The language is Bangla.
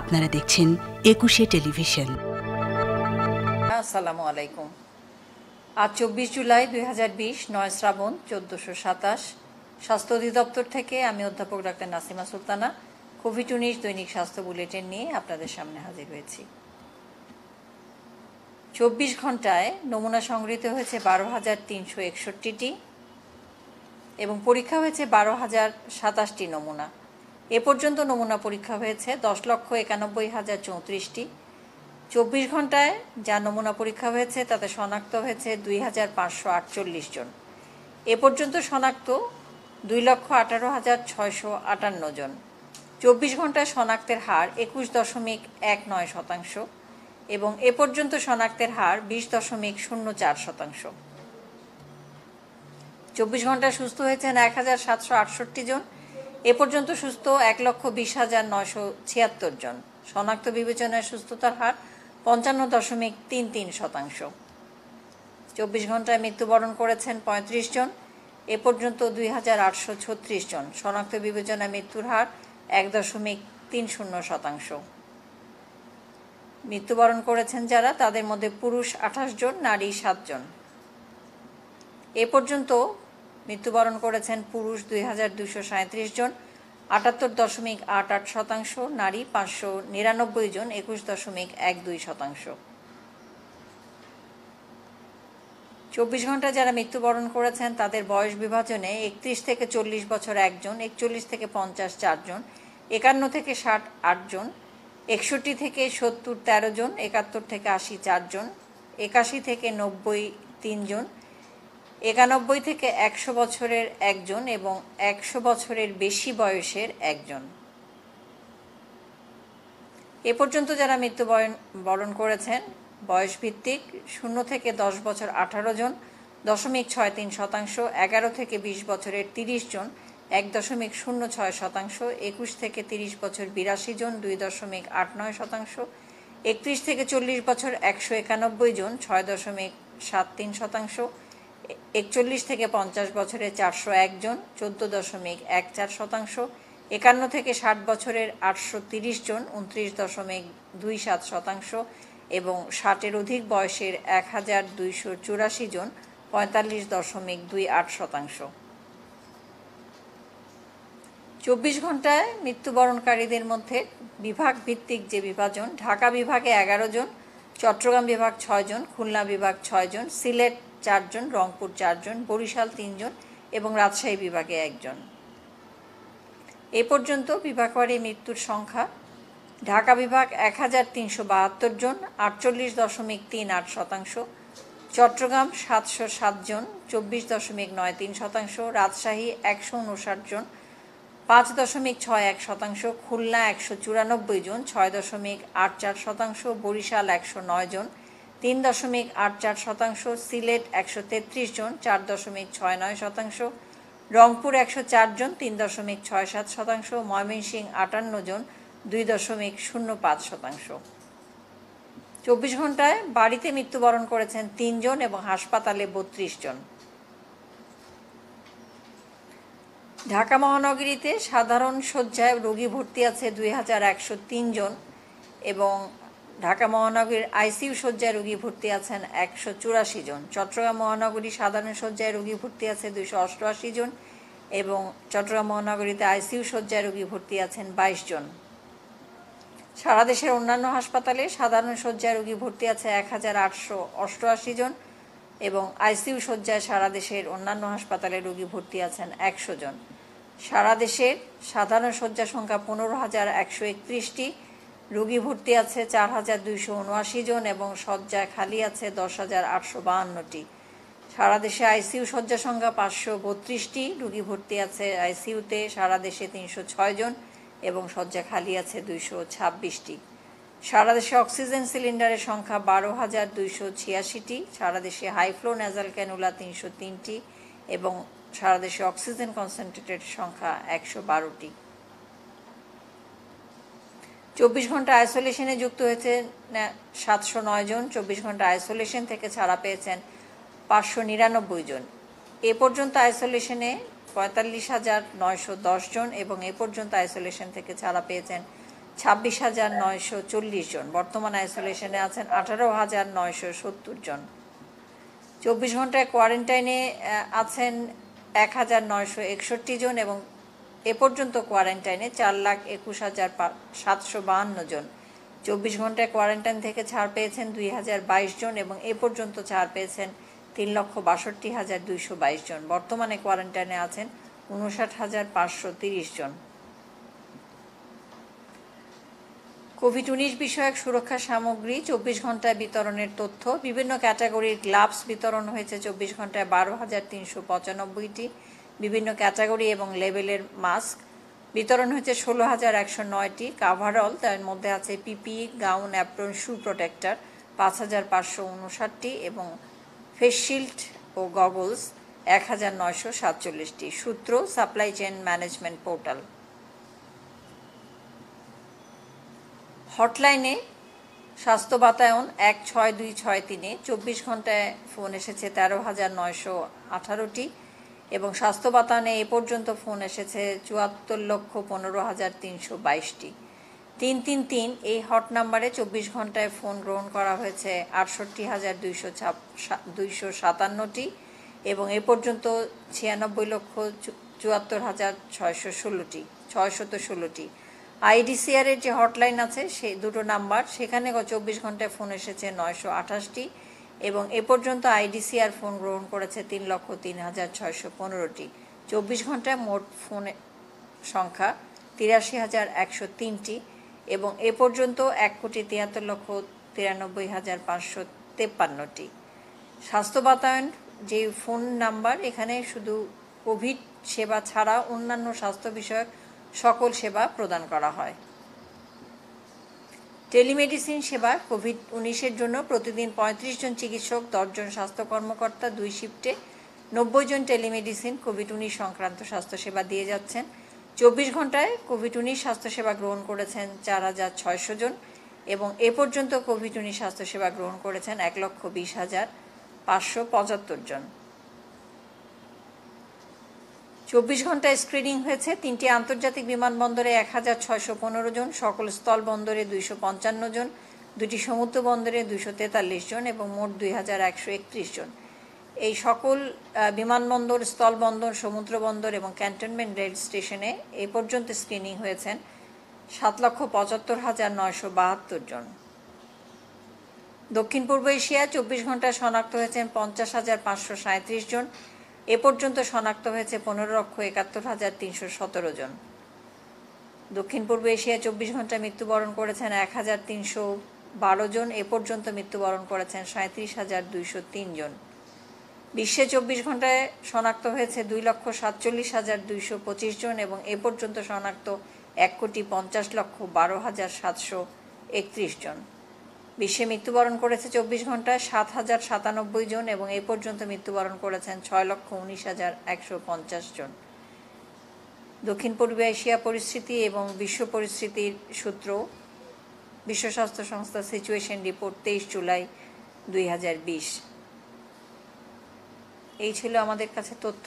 আপনারা দেখছেন একুশে টেলিভিশন। আসসালামু আলাইকুম। আজ চব্বিশ জুলাই দুই হাজার বিশ, নয় শ্রাবণ, চোদ্দোশো সাতাশ। স্বাস্থ্য অধিদপ্তর থেকে আমি অধ্যাপক ডাক্তার নাসিমা সুলতানা, কোভিড উনিশ দৈনিক স্বাস্থ্য বুলেটিন নিয়ে আপনাদের সামনে হাজির হয়েছি। চব্বিশ ঘন্টায় নমুনা সংগৃহীত হয়েছে বারো হাজার তিনশো একষট্টিটি এবং পরীক্ষা হয়েছে বারো হাজার সাতাশটি নমুনা। এ পর্যন্ত নমুনা পরীক্ষা হয়েছে দশ লক্ষ একানব্বই হাজার চৌত্রিশটি। চব্বিশ ঘন্টায় যা নমুনা পরীক্ষা হয়েছে তাতে শনাক্ত হয়েছে দুই হাজার পাঁচশো আটচল্লিশ জন। এ পর্যন্ত শনাক্ত দুই লক্ষ আঠারো হাজার ছয়শো আটান্ন জন। চব্বিশ ঘন্টায় শনাক্তের হার একুশ দশমিক এক নয় শতাংশ এবং এ পর্যন্ত শনাক্তের হার বিশ দশমিক শূন্য চার শতাংশ। চব্বিশ ঘন্টায় সুস্থ হয়েছেন এক হাজার সাতশো আটষট্টি জন এ পর্যন্ত সুস্থ এক লক্ষ বিশ হাজার নয়শো ছিয়াত্তর জন। শনাক্ত বিবেচনায় সুস্থতার হার পঞ্চান্ন দশমিক তিন তিন শতাংশ। চব্বিশ ঘন্টায় মৃত্যুবরণ করেছেন পঁয়ত্রিশ জন। এ পর্যন্ত দুই হাজার আটশো ছত্রিশ জন। শনাক্ত বিবেচনায় মৃত্যুর হার এক দশমিক তিন শূন্য শতাংশ। মৃত্যুবরণ করেছেন যারা, তাদের মধ্যে পুরুষ আঠাশ জন, নারী সাতজন এ পর্যন্ত মৃত্যুবরণ করেছেন পুরুষ দুই হাজার দুশো জন, আটাত্তর দশমিক আট আট শতাংশ, নারী পাঁচশো নিরানব্বই জন, একুশ দশমিক এক দুই শতাংশ। চব্বিশ ঘণ্টা যারা মৃত্যুবরণ করেছেন, তাদের বয়স বিভাজনে একত্রিশ থেকে চল্লিশ বছর একজন একচল্লিশ থেকে পঞ্চাশ চারজন একান্ন থেকে ষাট আটজন একষট্টি থেকে সত্তর তেরো জন, একাত্তর থেকে আশি চারজন একাশি থেকে নব্বই তিনজন একানব্বই থেকে একশো বছরের একজন এবং একশো বছরের বেশি বয়সের একজন। এ পর্যন্ত যারা মৃত্যুবরণ, বরণ করেছেন, বয়সভিত্তিক, শূন্য থেকে দশ বছর আঠারো জন, দশমিক ছয় তিন শতাংশ, এগারো থেকে বিশ বছরের তিরিশ জন, এক দশমিক শূন্য ছয় শতাংশ, একুশ থেকে তিরিশ বছর বিরাশি জন, দুই দশমিক আট নয় শতাংশ, একত্রিশ থেকে চল্লিশ বছর একশো একানব্বই জন, ছয় দশমিক সাত তিন শতাংশ একচল্লিশ থেকে পঞ্চাশ বছরের চারশো একজন চোদ্দ দশমিক এক চার শতাংশ, একান্ন থেকে ষাট বছরের আটশো তিরিশ জন, উনত্রিশ দশমিক দুই সাত শতাংশ এবং ষাটের অধিক বয়সের এক হাজার দুইশো চুরাশি জন, পঁয়তাল্লিশ দশমিক দুই আট শতাংশ। চব্বিশ ঘন্টায় মৃত্যুবরণকারীদের মধ্যে বিভাগ ভিত্তিক যে বিভাজন, ঢাকা বিভাগে এগারো জন, চট্টগ্রাম বিভাগ ছয়জন খুলনা বিভাগ ছয়জন সিলেট চারজন, রংপুর চারজন, বরিশাল তিনজন এবং রাজশাহী বিভাগে একজন। এ পর্যন্ত বিভাগবারী মৃত্যুর সংখ্যা, ঢাকা বিভাগ এক হাজার তিনশো বাহাত্তর জন, আটচল্লিশ দশমিক তিন আট শতাংশ, চট্টগ্রাম সাতশো সাতজন চব্বিশ দশমিক নয় তিন শতাংশ, রাজশাহী একশো উনষাট জন, পাঁচ দশমিক ছয় এক শতাংশ, খুলনা একশো চুরানব্বই জন, ছয় দশমিক আট চার শতাংশ, বরিশাল একশো নয় জন তিন দশমিক আট চার শতাংশ, সিলেট একশো তেত্রিশ জন, চার দশমিক ছয় নয় শতাংশ, রংপুর একশো চার জন, তিন দশমিক ছয় সাত শতাংশ, ময়মনসিংহ আটান্ন জন, দুই দশমিক শূন্য পাঁচ শতাংশ। চব্বিশ ঘন্টায় বাড়িতে মৃত্যুবরণ করেছেন তিনজন এবং হাসপাতালে বত্রিশ জন। ঢাকা মহানগরীতে সাধারণ শয্যায় রোগী ভর্তি আছে দুই হাজার একশো তিন জন এবং ঢাকা মহানগরীর আইসিইউ শয্যায় রোগী ভর্তি আছেন একশো চুরাশি জন। চট্টগ্রাম মহানগরী সাধারণ শয্যায় রোগী ভর্তি আছে দুইশো অষ্টআশি জন এবং চট্টগ্রাম মহানগরীতে আইসিইউ শয্যায় রোগী ভর্তি আছেন বাইশ জন। সারা দেশের অন্যান্য হাসপাতালে সাধারণ শয্যায় রোগী ভর্তি আছে এক হাজার আটশো অষ্টআশি জন এবং আইসিইউ শয্যায় সারা দেশের অন্যান্য হাসপাতালে রোগী ভর্তি আছেন একশো জন। সারা দেশের সাধারণ শয্যা সংখ্যা পনেরো হাজার একশো একত্রিশটি রোগী ভর্তি আছে চার হাজার দুইশো উনআশি জন এবং শয্যায় খালি আছে দশ হাজার আটশো বাহান্নটি। সারা দেশে আইসিইউ শয্যা সংখ্যা পাঁচশো বত্রিশটি, রোগী ভর্তি আছে আইসিইউতে সারা দেশে তিনশো ছয় জন এবং শয্যা খালি আছে দুইশো ছাব্বিশটি। সারা দেশে অক্সিজেন সিলিন্ডারের সংখ্যা বারো হাজার দুইশো ছিয়াশিটি, সারা দেশে হাইফ্লো ন্যাজাল ক্যানুলা তিনশো তিনটি এবং সারা দেশে অক্সিজেন কনসেন্ট্রেটের সংখ্যা একশো বারোটি। চব্বিশ ঘণ্টা আইসোলেশনে যুক্ত হয়েছে সাতশো নয় জন চব্বিশ ঘণ্টা আইসোলেশন থেকে ছাড়া পেয়েছেন পাঁচশো নিরানব্বই জন। এ পর্যন্ত আইসোলেশনে পঁয়তাল্লিশ হাজার নয়শো দশ জন এবং এ পর্যন্ত আইসোলেশন থেকে ছাড়া পেয়েছেন ছাব্বিশ হাজার নয়শো চল্লিশ জন। বর্তমান আইসোলেশনে আছেন আঠারো হাজার নয়শো সত্তর জন। চব্বিশ ঘন্টায় কোয়ারেন্টাইনে আছেন এক হাজার নয়শো একষট্টি জন এবং এ পর্যন্ত কোয়ারেন্টাইনে চার লাখ একুশ হাজার সাতশো বাহান্ন জন। চব্বিশ ঘন্টায় কোয়ারেন্টাইন থেকে ছাড় পেয়েছেন দুই হাজার বাইশ জন এবং এ পর্যন্ত ছাড় পেয়েছেন তিন লক্ষ বাষট্টি হাজার দুইশো বাইশ জন। বর্তমানে কোয়ারেন্টাইনে আছেন উনষাট হাজার পাঁচশো তিরিশ জন। কোভিড উনিশ বিষয়ক সুরক্ষা সামগ্রী, চব্বিশ ঘন্টায় বিতরণের তথ্য, বিভিন্ন ক্যাটাগরির গ্লাভস বিতরণ হয়েছে চব্বিশ ঘন্টায় বারো হাজার তিনশো পঁচানব্বইটি। বিভিন্ন ক্যাটাগরি এবং লেভেলের মাস্ক। বিতরণ হয়েছে ষোলো হাজার একশো নয়টি কাভারঅল তার মধ্যে আছে PP, gown, apron, shoe protector, পাঁচ হাজার পাঁচশো উনষাটটি এবং ফেস শিল্ড ও গগলস এক হাজার নয়শো সাতচল্লিশটি। সূত্র, সাপ্লাই চেইন ম্যানেজমেন্ট পোর্টাল। হটলাইনে স্বাস্থ্য বাতায়ন এক ছয় দুই ছয় তিনে চব্বিশ ঘন্টায় ফোন এসেছে তেরো হাজার নয়শো আঠারোটি। এবং স্বাস্থ্য বাতায়নে এ পর্যন্ত ফোন এসেছে চুয়াত্তর লক্ষ পনেরো হাজার তিনশো বাইশটি। তিন তিন তিন এই হট নাম্বারে চব্বিশ ঘন্টায় ফোন গ্রহণ করা হয়েছে আটষট্টি হাজার দুইশো ছাপ দুইশো সাতান্নটি এবং এ পর্যন্ত ছিয়ানব্বই লক্ষ চুয়াত্তর হাজার ছয়শো ষোলোটি, ছয়শত ষোলোটি। আইডিসিআর এর যে হটলাইন আছে সেই দুটো নাম্বার, সেখানে চব্বিশ ঘন্টায় ফোন এসেছে নয়শো আঠাশটি এবং এ পর্যন্ত আইডিসিআর ফোন গ্রহণ করেছে তিন লক্ষ তিন হাজার ছয়শো পনেরোটি। চব্বিশ ঘন্টায় মোট ফোন সংখ্যা তিরাশি হাজার একশো তিনটি এবং এ পর্যন্ত এক কোটি তিয়াত্তর লক্ষ তিরানব্বই হাজার পাঁচশো তেপ্পান্নটি। স্বাস্থ্য বাতায়ন, যে ফোন নাম্বার, এখানে শুধু কোভিড সেবা ছাড়া অন্যান্য স্বাস্থ্য বিষয়ক সকল সেবা প্রদান করা হয়। টেলিমেডিসিন সেবা কোভিড উনিশের জন্য প্রতিদিন পঁয়ত্রিশ জন চিকিৎসক দশজন স্বাস্থ্য কর্মকর্তা, দুই শিফটে নব্বই জন টেলিমেডিসিন কোভিড উনিশ সংক্রান্ত স্বাস্থ্যসেবা দিয়ে যাচ্ছেন। চব্বিশ ঘন্টায় কোভিড উনিশ স্বাস্থ্যসেবা গ্রহণ করেছেন চার হাজার ছয়শো জন এবং এ পর্যন্ত কোভিড উনিশ স্বাস্থ্যসেবা গ্রহণ করেছেন এক লক্ষ বিশ হাজার পাঁচশো পঁচাত্তর জন। চব্বিশ ঘন্টায় স্ক্রিনিং হয়েছে। তিনটি আন্তর্জাতিক বিমানবন্দরে এক হাজার ছয়শো পনেরো জন, সকল স্থল বন্দরে দুইশো পঞ্চান্ন জন, দুটি সমুদ্র বন্দরে দুইশো তেতাল্লিশ জন এবং মোট দুই হাজার একশো একত্রিশ জন। এই সকল বিমানবন্দর স্থলবন্দর সমুদ্র বন্দর এবং ক্যান্টনমেন্ট রেল স্টেশনে এ পর্যন্ত স্ক্রিনিং হয়েছেন সাত লক্ষ পঁচাত্তর হাজার নয়শো বাহাত্তর জন। দক্ষিণ পূর্ব এশিয়ায় চব্বিশ ঘন্টায় শনাক্ত হয়েছেন পঞ্চাশ হাজার পাঁচশো সাঁত্রিশ জন এ পর্যন্ত শনাক্ত হয়েছে পনেরো লক্ষ একাত্তর হাজার তিনশো সতেরো জন। দক্ষিণ পূর্ব এশিয়ায় চব্বিশ ঘন্টায় মৃত্যুবরণ করেছেন এক হাজার তিনশো বারো জন, এ পর্যন্ত মৃত্যুবরণ করেছেন সাঁত্রিশ হাজার দুইশো তিন জন। বিশ্বে চব্বিশ ঘন্টায় শনাক্ত হয়েছে দুই লক্ষ সাতচল্লিশ হাজার দুইশো পঁচিশ জন এবং এ পর্যন্ত শনাক্ত এক কোটি পঞ্চাশ লক্ষ বারো হাজার সাতশো একত্রিশ জন। বিশ্বে মৃত্যুবরণ করেছে চব্বিশ ঘন্টায় সাত হাজার সাতানব্বই জন এবং এ পর্যন্ত মৃত্যুবরণ করেছেন ছয় লক্ষ উনিশ হাজার একশো পঞ্চাশ জন। দক্ষিণ পূর্ব এশিয়া পরিস্থিতি এবং বিশ্ব পরিস্থিতির সূত্র, বিশ্ব স্বাস্থ্য সংস্থা সিচুয়েশন রিপোর্ট তেইশ জুলাই দুই হাজার বিশ। এই ছিল আমাদের কাছে তথ্য।